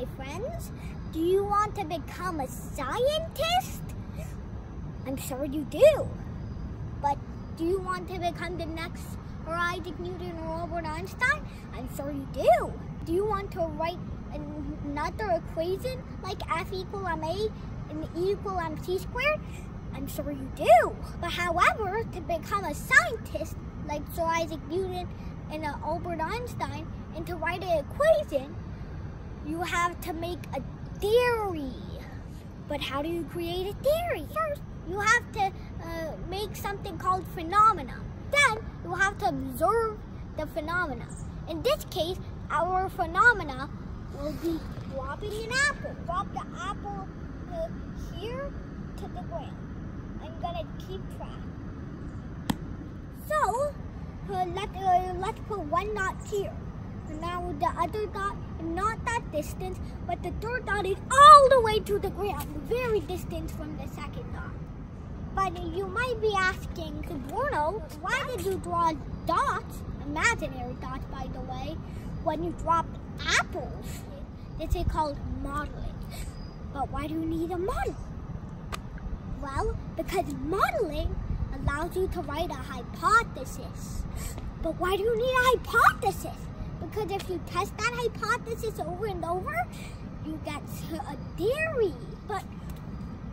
my friends. Do you want to become a scientist? I'm sure you do. But do you want to become the next or Isaac Newton or Albert Einstein? I'm sure you do. Do you want to write another equation like F equal ma and E equal mc squared? I'm sure you do. But however, to become a scientist like Sir Isaac Newton and Albert Einstein and to write an equation, you have to make a theory. But how do you create a theory? First, you have to uh, make something called phenomena. Then, you have to observe the phenomena. In this case, our phenomena will be dropping an apple. Drop the apple uh, here to the ground. I'm gonna keep track. So, uh, let, uh, let's put one dot here. Now the other dot not that distance, but the third dot is all the way to the ground, very distant from the second dot. But you might be asking, Bruno, why did you draw dots, imaginary dots by the way, when you dropped apples? This is called modeling. But why do you need a model? Well, because modeling allows you to write a hypothesis. But why do you need a hypothesis? Because if you test that hypothesis over and over, you get a theory. But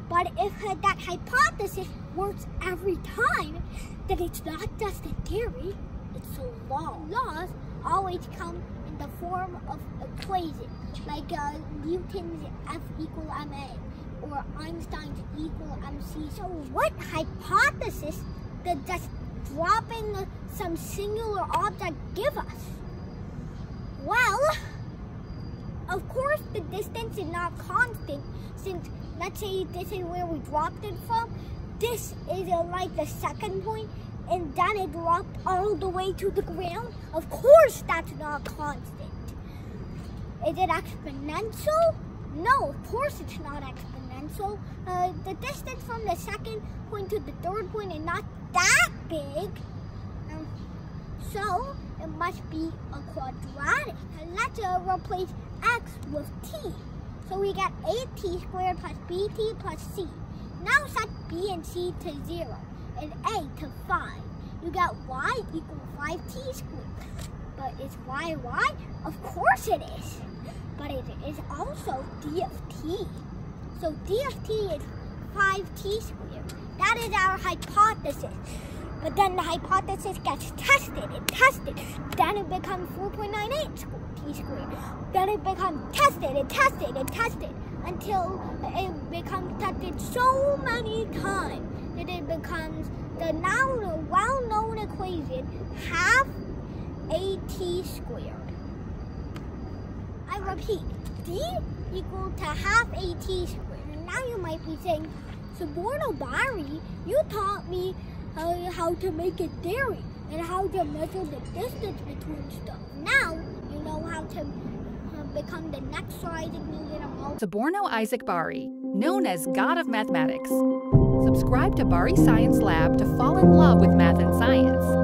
but if that hypothesis works every time, then it's not just a theory, it's a law. Laws always come in the form of equations, like uh, Newton's F equal ma or Einstein's equal mc. So what hypothesis does just dropping some singular object give us? Well, of course the distance is not constant since let's say this is where we dropped it from. This is uh, like the second point and then it dropped all the way to the ground. Of course that's not constant. Is it exponential? No, of course it's not exponential. Uh, the distance from the second point to the third point is not that big. Um, so it must be a quadratic. Let's replace x with t. So we get 8t squared plus bt plus c. Now set b and c to 0 and a to 5. You get y equals 5t squared. But is y y? Of course it is. But it is also d of t. So d of t is 5t squared. That is our hypothesis. But then the hypothesis gets tested and tested. Then it becomes 4.98 t squared. Then it becomes tested and tested and tested until it becomes tested so many times that it becomes the now well-known equation half at squared. I repeat, d equal to half at squared. And now you might be saying, Subarno Bari, you taught me how, to make a theory and how to measure the distance between stuff. Now you know how to uh, become the next of all. Subarno Isaac Bari, known as God of Mathematics. Subscribe to Bari Science Lab to fall in love with math and science.